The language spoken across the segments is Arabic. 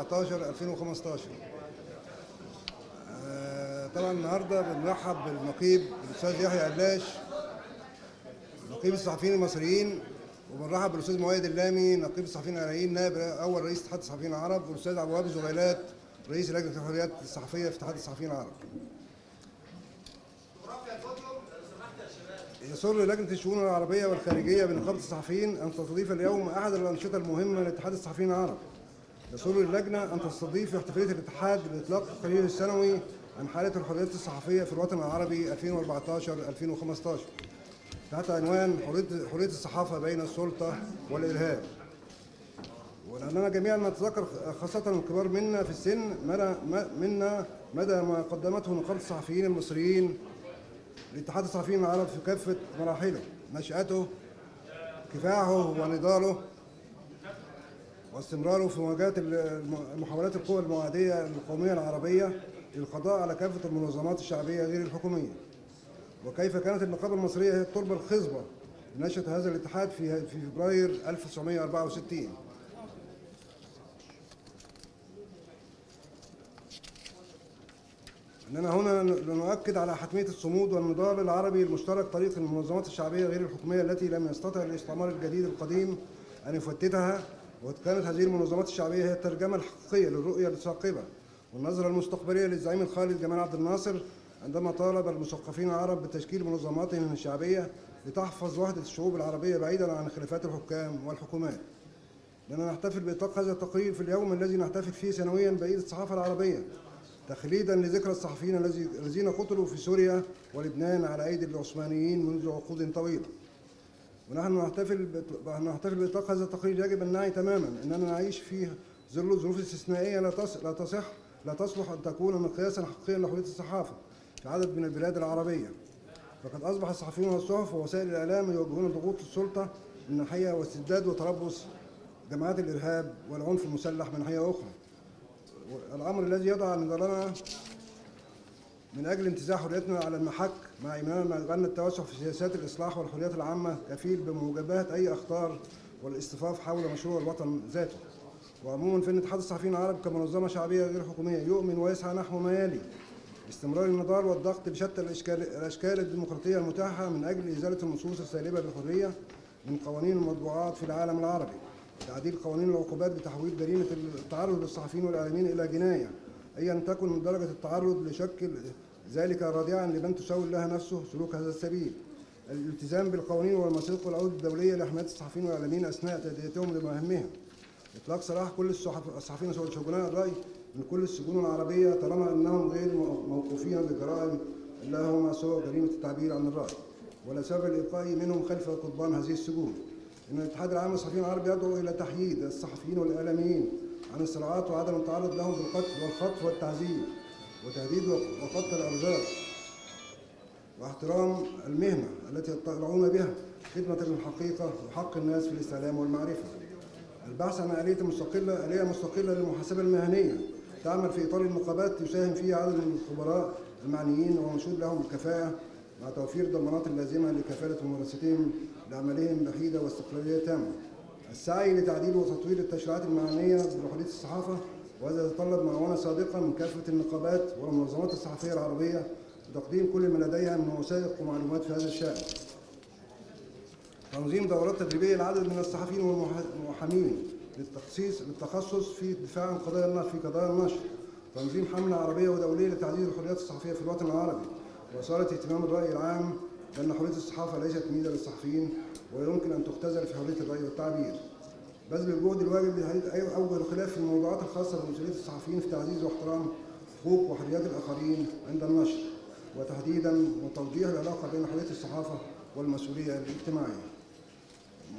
2014 2015 آه، طبعا النهارده بنرحب بالنقيب الأستاذ يحيى علاش نقيب الصحفيين المصريين وبنرحب بالأستاذ مؤيد اللامي نقيب الصحفيين العراقيين نائب أول رئيس اتحاد الصحفيين العرب والأستاذ عبد الوهاب زغيلات رئيس لجنة الحريات الصحفية في اتحاد الصحفيين العرب. يسر لجنة الشؤون العربية والخارجية بنقابة الصحفيين أن تستضيف اليوم أحد الأنشطة المهمة لاتحاد الصحفيين العرب. يسر اللجنة أن تستضيف احتفالية الاتحاد بإطلاق التقرير السنوي عن حالة الحريات الصحفية في الوطن العربي 2014 2015 تحت عنوان حريه الصحافة بين السلطة والارهاب. ولأننا جميعا نتذكر خاصة الكبار منا في السن مدى منا مدى ما قدمته نقابة الصحفيين المصريين لاتحاد الصحفيين العرب في كافة مراحله نشأته كفاحه ونضاله واستمراره في مواجهة المحاولات القوى المعادية للقومية العربية للقضاء على كافة المنظمات الشعبية غير الحكومية. وكيف كانت النقابة المصرية هي التربة الخصبة لنشأة هذا الاتحاد في في فبراير 1964 إننا هنا لنؤكد على حتمية الصمود والنضال العربي المشترك طريق المنظمات الشعبية غير الحكومية التي لم يستطع الاستعمار الجديد القديم أن يفتتها وكانت هذه المنظمات الشعبية هي الترجمة الحقيقية للرؤية الثاقبة والنظرة المستقبلية للزعيم الخالد جمال عبد الناصر عندما طالب المثقفين العرب بتشكيل منظماتهم الشعبيه لتحفظ وحدة الشعوب العربية بعيدا عن خلافات الحكام والحكومات. لأننا نحتفل بإطلاق هذا التقرير في اليوم الذي نحتفل فيه سنويا بعيد الصحافة العربية تخليدا لذكرى الصحفيين الذين قتلوا في سوريا ولبنان على أيدي العثمانيين منذ عقود طويلة. ونحن نحتفل نحتفل باطلاق هذا التقرير يجب ان نعي تماما إننا نعيش في ظل ظروف استثنائيه لا لا تصح لا تصلح أن تكون مقياسا حقيقيا لحرية الصحافة في عدد من البلاد العربية. فقد أصبح الصحفيون والصحف ووسائل الإعلام يواجهون ضغوط السلطة من ناحية واستبداد وتربص جماعات الإرهاب والعنف المسلح من ناحية أخرى. الامر الذي يضع نظرنا من أجل انتزاع حريتنا على المحك مع ايماننا بان التوسع في سياسات الإصلاح والحريات العامة كفيل بمجابهه أي أخطار والاصطفاف حول مشروع الوطن ذاته. وعموما فإن اتحاد الصحفيين العرب كمنظمه شعبية غير حكومية يؤمن ويسعى نحو ما يلي استمرار النضال والضغط بشتى الأشكال الديمقراطية المتاحة من أجل إزالة النصوص السالبة بالحرية من قوانين المطبوعات في العالم العربي. تعديل قوانين العقوبات بتحويل جريمة التعرض للصحفيين والإعلاميين إلى جناية أيا تكن درجة التعرض لشكل ذلك رادعا لمن تسول لها نفسه سلوك هذا السبيل. الالتزام بالقوانين والمواثيق والعقود الدولية لحماية الصحفيين والإعلاميين أثناء تأديتهم لمهامهم. إطلاق سراح كل الصحفيين وشجناء الرأي من كل السجون العربية طالما أنهم غير موقوفين بجرائم. لا هما سوى جريمة التعبير عن الرأي. ولا سبب الإبقاء منهم خلف قضبان هذه السجون. إن الاتحاد العام للصحفيين العرب يدعو إلى تحييد الصحفيين والإعلاميين. عن الصراعات وعدم التعرض لهم بالقتل والخطف والتعذيب وتهديد وقتل الارزاق واحترام المهنة التي يطلعون بها خدمة للحقيقه وحق الناس في الاستعلام والمعرفة. البحث عن آلية مستقلة آلية مستقلة للمحاسبة المهنية تعمل في إطار النقابات يساهم فيها عدد من الخبراء المعنيين ومنشود لهم بالكفاءة مع توفير الضمانات اللازمة لكفالة ممارستهم لعملهم بحيدة واستقلالية تامة. السعي لتعديل وتطوير التشريعات المعنية بحرية الصحافة وهذا يتطلب معاونة صادقة من كافة النقابات والمنظمات الصحفية العربية وتقديم كل ما لديها من وثائق ومعلومات في هذا الشأن. تنظيم دورات تدريبية لعدد من الصحفيين والمحامين للتخصيص للتخصص في الدفاع عن قضايا النشر في قضايا النشر. تنظيم حملة عربية ودولية لتعزيز الحريات الصحفية في الوطن العربي وإثارة اهتمام الرأي العام لأن حرية الصحافة ليست ميزة للصحفيين ويمكن أن تختزل في حرية الرأي والتعبير. بذل الجهد الواجب لتحديد أوجه الخلاف في الموضوعات الخاصة بمسؤولية الصحفيين في تعزيز واحترام حقوق وحريات الآخرين عند النشر وتحديدا وتوضيح العلاقة بين حرية الصحافة والمسؤولية الاجتماعية.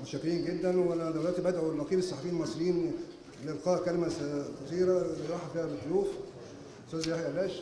متشكرين جدا وأنا دلوقتي بدعو النقيب الصحفيين المصريين لإلقاء كلمة قصيرة يرحب فيها بالضيوف. أستاذ يحيى علاش.